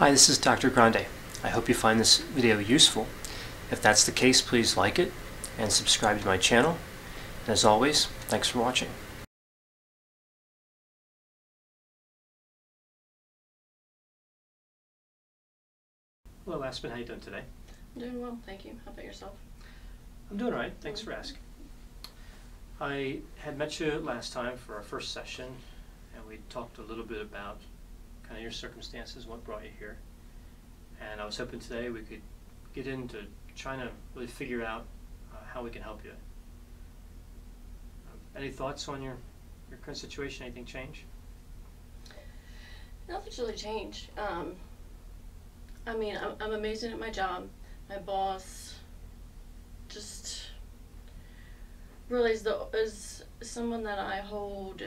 Hi, this is Dr. Grande. I hope you find this video useful. If that's the case, please like it and subscribe to my channel. And as always, thanks for watching. Hello, Aspen. How you doing today? I'm doing well, thank you. How about yourself? I'm doing all right. Thanks for asking. I had met you last time for our first session, and we talked a little bit about kind of your circumstances, what brought you here. And I was hoping today we could get into trying to really figure out uh, how we can help you. Um, any thoughts on your, your current situation? Anything change? Nothing's really changed. Um, I mean, I'm, I'm amazing at my job. My boss just really is, the, is someone that I hold,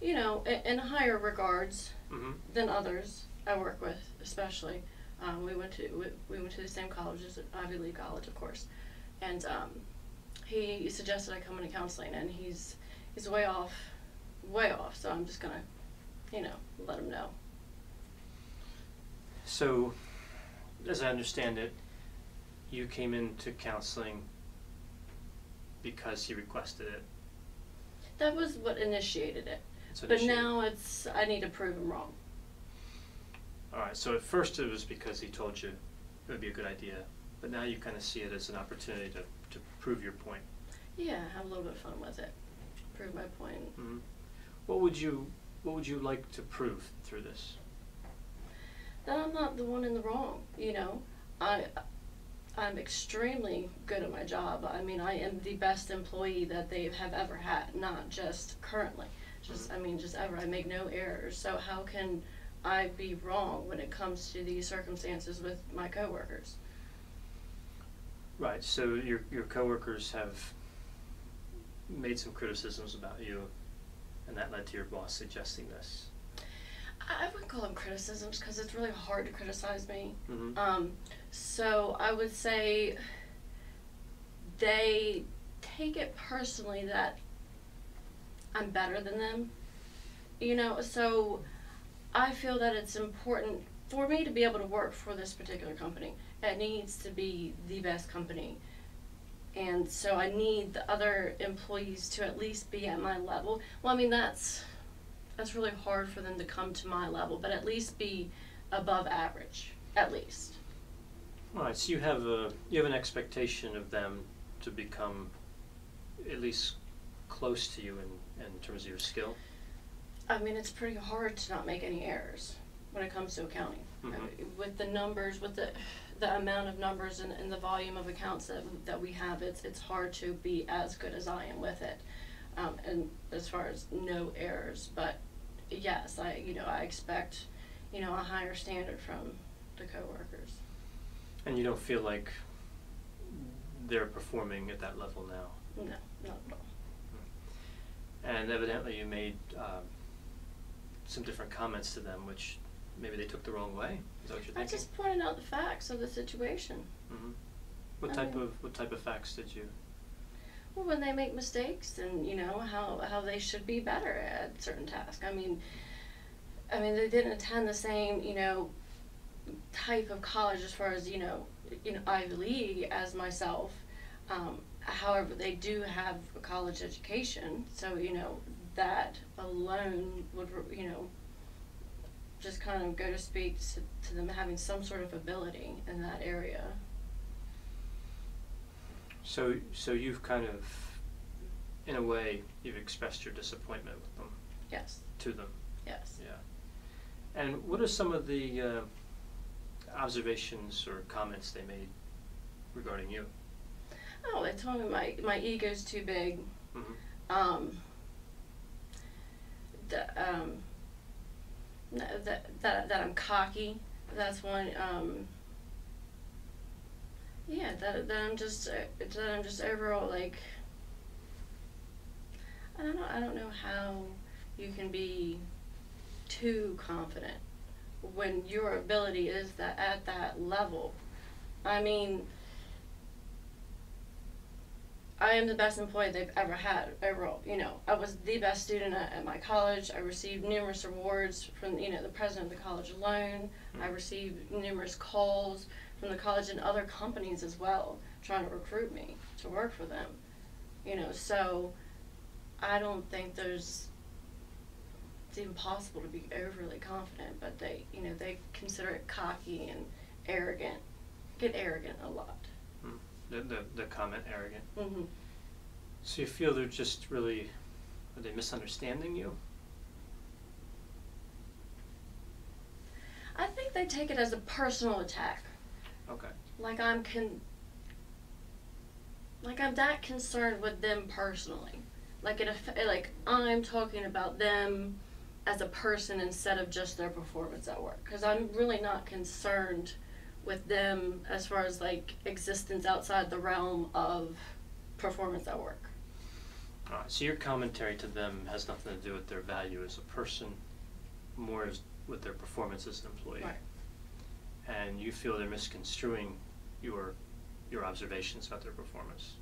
you know, in, in higher regards Mm-hmm. than others I work with, especially. Um, we went to we, we went to the same college as Ivy League College, of course, and um, he suggested I come into counseling, and he's he's way off, way off. So I'm just gonna, you know, let him know. So, as I understand it, you came into counseling because he requested it. That was what initiated it. So But did she- now it's I need to prove him wrong. All right. So at first it was because he told you it would be a good idea, but now you kind of see it as an opportunity to, to prove your point. Yeah, have a little bit of fun with it. Prove my point. hmm What would you What would you like to prove through this? That I'm not the one in the wrong. You know, I I'm extremely good at my job. I mean, I am the best employee that they have ever had, not just currently. Just I mean, just ever. I make no errors. So how can I be wrong when it comes to these circumstances with my coworkers? Right. So your your coworkers have made some criticisms about you, and that led to your boss suggesting this. I wouldn't call them criticisms because it's really hard to criticize me. Mm-hmm. Um, so I would say they take it personally that I'm better than them. You know, so I feel that it's important for me to be able to work for this particular company. It needs to be the best company. And so I need the other employees to at least be at my level. Well, I mean that's that's really hard for them to come to my level, but at least be above average, at least. All right. So you have a you have an expectation of them to become at least close to you in in terms of your skill. I mean, it's pretty hard to not make any errors when it comes to accounting. I Mhm. mean, With the numbers, with the, the amount of numbers and, and the volume of accounts that, that we have, it's, it's hard to be as good as I am with it. Um, and as far as no errors, but yes, I, you know, I expect, you know, a higher standard from the coworkers. And you don't feel like they're performing at that level now. No, not at all. And evidently you made um, some different comments to them, which maybe they took the wrong way. Is that what you're I thinking? just pointed out the facts of the situation. hmm What I type mean- of what type of facts did you? Well, when they make mistakes, and you know how how they should be better at certain tasks. I mean, I mean they didn't attend the same you know type of college as far as you know you know Ivy League as myself. Um, however, they do have a college education, so you know that alone would you know just kind of go to speak to, to them having some sort of ability in that area. So so you've kind of, in a way, you've expressed your disappointment with them Yes, to them. yes. Yeah. And what are some of the uh, observations or comments they made regarding you? Oh, they told me my my ego's too big. hmm Um, the, um, that that that I'm cocky. That's one. Um, yeah, that that I'm just uh, that I'm just overall like. I don't know. I don't know how you can be too confident when your ability is that at that level. I mean, I am the best employee they've ever had overall. You know, I was the best student at, at my college. I received numerous awards from you know the president of the college alone. I received numerous calls from the college and other companies as well, trying to recruit me to work for them. You know, so I don't think there's. It's impossible to be overly confident, but they, you know, they consider it cocky and arrogant. Get arrogant a lot. The, the, the comment arrogant. hmm So you feel they're just really, are they misunderstanding you? I think they take it as a personal attack. Okay. Like I'm con. Like I'm that concerned with them personally. Like it, like I'm talking about them as a person instead of just their performance at work. Because I'm really not concerned with them as far as like existence outside the realm of performance at work. All right. So your commentary to them has nothing to do with their value as a person, more as with their performance as an employee. Right. And you feel they're misconstruing your your observations about their performance.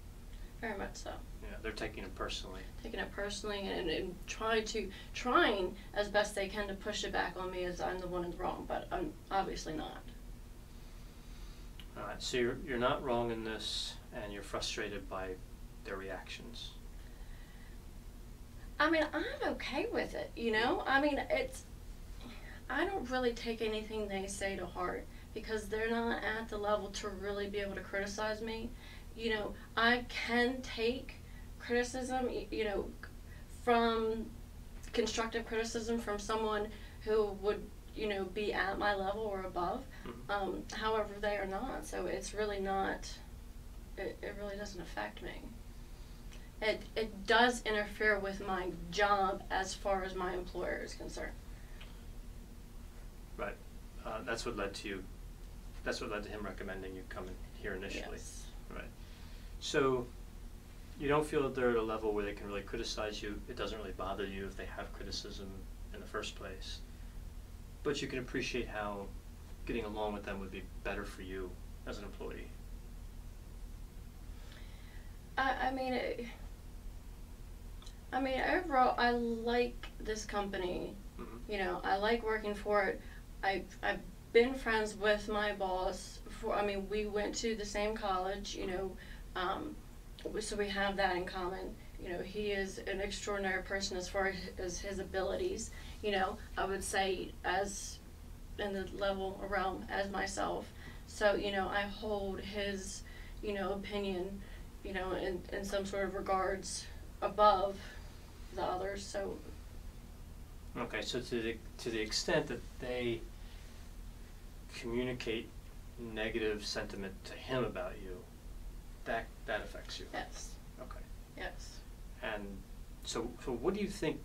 Very much so. Yeah, they're taking it personally. taking it personally and, and trying to trying as best they can to push it back on me as I'm the one in the wrong, but I'm obviously not. All right. So you're you're not wrong in this, and you're frustrated by their reactions. I mean, I'm okay with it, you know? I mean, it's I don't really take anything they say to heart because they're not at the level to really be able to criticize me. You know, I can take criticism, you know, from constructive criticism from someone who would, you know, be at my level or above. Mhm. Um, however, they are not. So it's really not. It, it really doesn't affect me. It it does interfere with my job as far as my employer is concerned. Right. Uh, that's what led to you. That's what led to him recommending you come in here initially. Yes. Right. So you don't feel that they're at a level where they can really criticize you. It doesn't really bother you if they have criticism in the first place. But you can appreciate how getting along with them would be better for you as an employee. I I mean it, I mean overall I like this company. hmm You know, I like working for it. I I've been friends with my boss for I mean we went to the same college, you know, um, so we have that in common. You know, he is an extraordinary person as far as his abilities. You know, I would say as in the level around as myself. So, you know, I hold his, you know, opinion, you know, in, in some sort of regards above the others. So, Okay, so to the to the extent that they communicate negative sentiment to him about you, that that affects you. yes, Okay. yes. And so, so what do you think,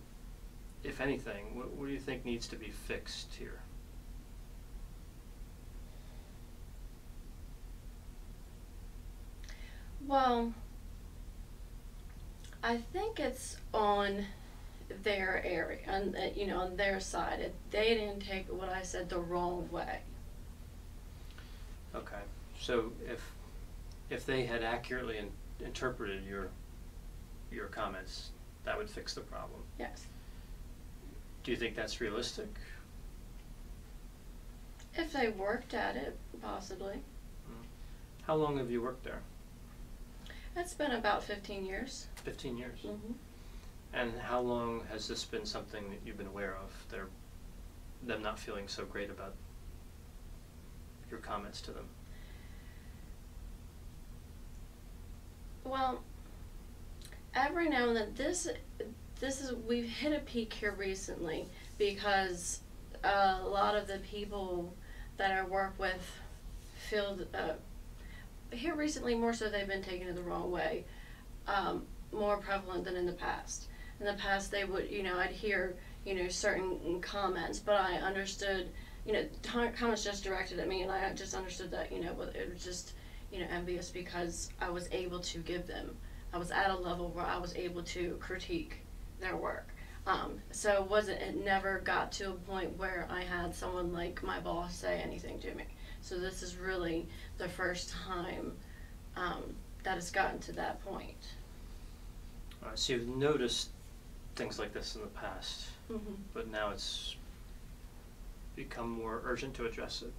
if anything, what, what do you think needs to be fixed here? Well, I think it's on their area, on uh, you know, on their side. It, they didn't take what I said the wrong way. Okay, so if, if they had accurately in, interpreted your, your comments, that would fix the problem. Yes. Do you think that's realistic? If they worked at it, possibly. How long have you worked there? It's been about 15 years. Fifteen years? hmm And how long has this been something that you've been aware of? They're, them not feeling so great about your comments to them? Well, every now and then, this this is we've hit a peak here recently because a lot of the people that I work with feel uh, here recently more so they've been taken it the wrong way, um, more prevalent than in the past. In the past, they would you know I'd hear you know certain comments, but I understood you know comments just directed at me, and I just understood that you know it was just you know envious because I was able to give them. I was at a level where I was able to critique their work. Um, so it wasn't it never got to a point where I had someone like my boss say anything to me. So this is really the first time um, that it's gotten to that point. Alright, so you've noticed things like this in the past, hmm but now it's become more urgent to address it.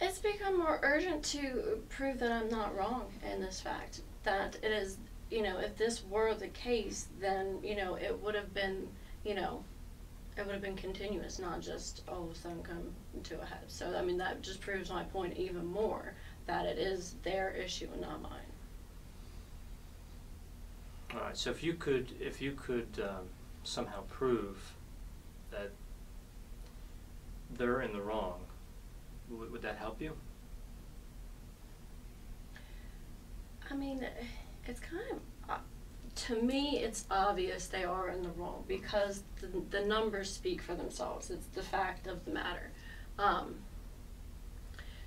It's become more urgent to prove that I'm not wrong in this fact. That it is, you know, if this were the case, then, you know, it would have been, you know, it would have been continuous, not just all of a sudden come to a head. So, I mean, that just proves my point even more that it is their issue and not mine. Alright, so if you could, if you could um, somehow prove that they're in the wrong, would, would that help you? I mean, it's kind of, to me, it's obvious they are in the wrong because the, the numbers speak for themselves. It's the fact of the matter. Um,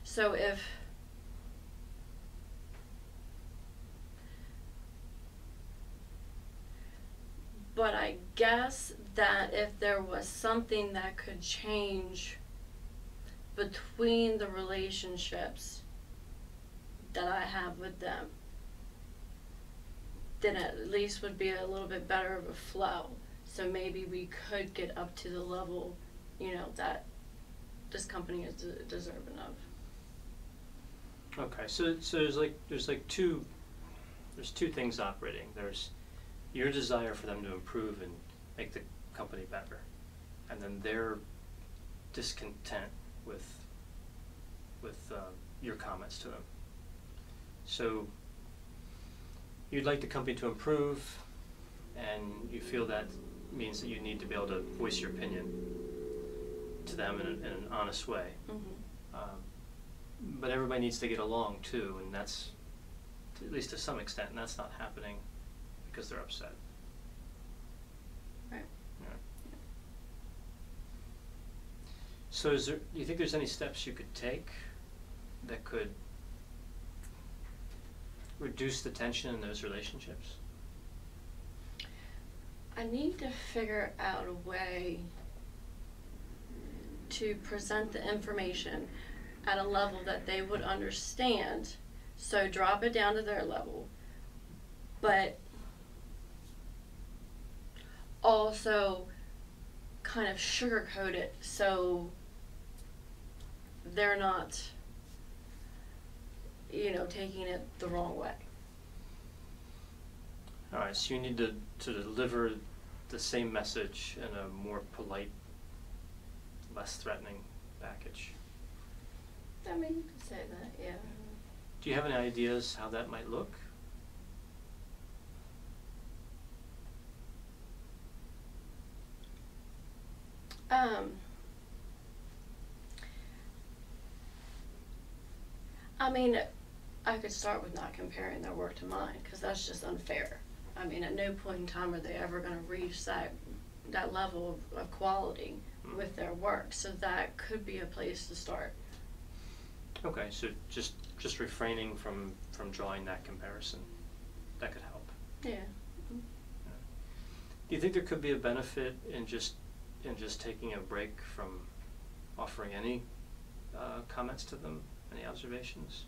so if, but I guess that if there was something that could change between the relationships that I have with them, then at least would be a little bit better of a flow. So maybe we could get up to the level, you know, that this company is de- deserving of. Okay, so so there's like there's like two there's two things operating. There's your desire for them to improve and make the company better, and then their discontent with with uh, your comments to them. So you'd like the company to improve, and you feel that means that you need to be able to voice your opinion to them in, a, in an honest way. Mm-hmm. Um, but everybody needs to get along too, and that's, at least to some extent, and that's not happening because they're upset. Right. Yeah. So is there, do you think there's any steps you could take that could reduce the tension in those relationships? I need to figure out a way to present the information at a level that they would understand. So drop it down to their level, but also kind of sugarcoat it so they're not, you know, taking it the wrong way. Alright, so you need to, to deliver the same message in a more polite, less threatening package. I mean, you could say that, yeah. Do you have any ideas how that might look? Um, I mean, I could start with not comparing their work to mine because that's just unfair. I mean, at no point in time are they ever going to reach that that level of, of quality Mm. with their work. So that could be a place to start. Okay, so just just refraining from from drawing that comparison, that could help. Yeah. Do you think there could be a benefit in just in just taking a break from offering any uh, comments to them, any observations,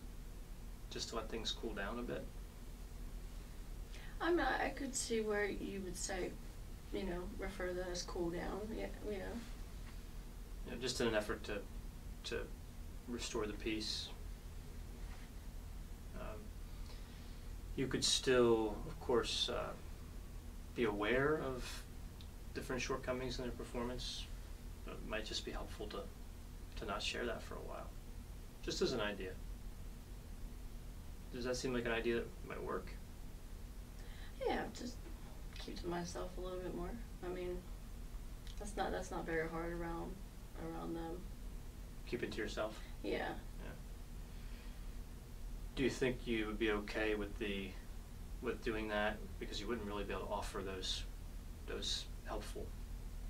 just to let things cool down a bit? I mean, I could see where you would say, you know, refer to that as cool down. Yeah, you know. You know, just in an effort to to restore the peace. Um, you could still, of course, uh, be aware of different shortcomings in their performance. But it might just be helpful to to not share that for a while, just as an idea. Does that seem like an idea that might work? Yeah, just keep to myself a little bit more. I mean, that's not that's not very hard around around them. Keep it to yourself. Yeah. Yeah. Do you think you would be okay with the, with doing that, because you wouldn't really be able to offer those, those helpful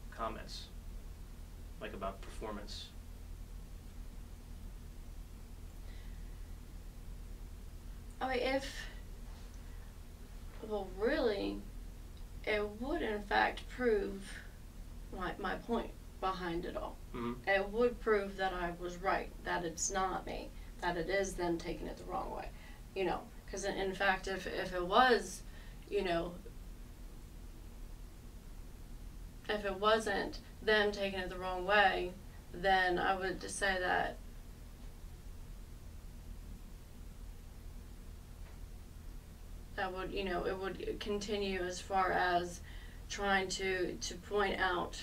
comments, like about performance? I mean, if well, really, it would in fact prove my my point behind it all. hmm It would prove that I was right, that it's not me, that it is them taking it the wrong way. You know, Because in, in fact, if if it was, you know, if it wasn't them taking it the wrong way, then I would just say that that would you know it would continue as far as trying to to point out.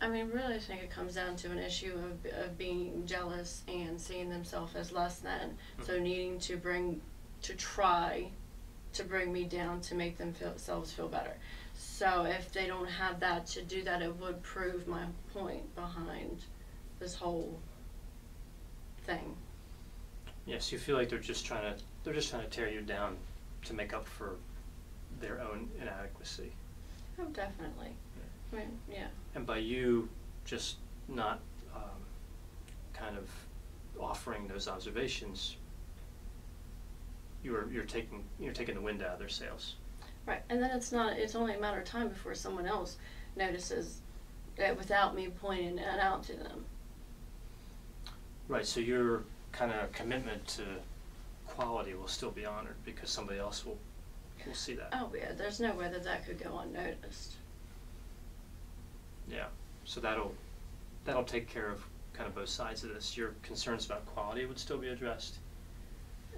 I mean really I think it comes down to an issue of of being jealous and seeing themselves as less than. So mm-hmm. needing to bring to try to bring me down to make them feel, themselves feel better. So if they don't have that to do that it would prove my point behind this whole thing. Yes, you feel like they're just trying to, they're just trying to tear you down to make up for their own inadequacy. oh definitely I mean yeah And by you just not um, kind of offering those observations, you're you're taking you're taking the wind out of their sails. Right, and then it's not, it's only a matter of time before someone else notices that without me pointing it out to them. Right. So your kind of commitment to quality will still be honored because somebody else will will see that. Oh yeah, there's no way that that could go unnoticed. Yeah. So that'll that'll take care of kind of both sides of this. Your concerns about quality would still be addressed,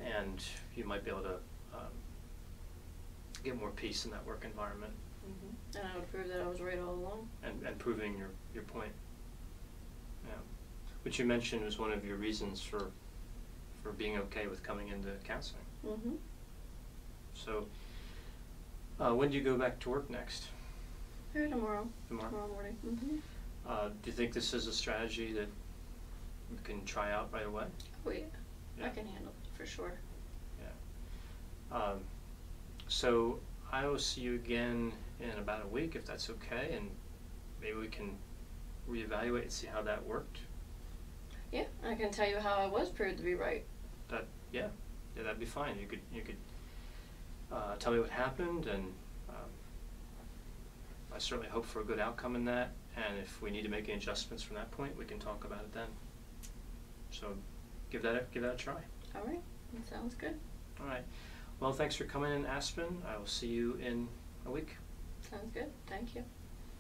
and you might be able to um, get more peace in that work environment Mm-hmm. And I would prove that I was right all along. and, and proving your, your point. Yeah. Which you mentioned was one of your reasons for for being okay with coming into counseling. Mm-hmm. So uh, when do you go back to work next? Here tomorrow. Tomorrow? Tomorrow morning. Mm-hmm. Uh, do you think this is a strategy that you can try out right away? Oh yeah. Yeah. I can handle it for sure. Yeah. Um, so I will see you again in about a week if that's okay, and maybe we can reevaluate and see how that worked. Yeah, I can tell you how I was proved to be right. That yeah, yeah, that'd be fine. You could you could uh, tell me what happened, and um, I certainly hope for a good outcome in that. And if we need to make any adjustments from that point, we can talk about it then. So give that a, give that a try. All right, that sounds good. All right. Well, thanks for coming in, Aspen. I will see you in a week. Sounds good. Thank you.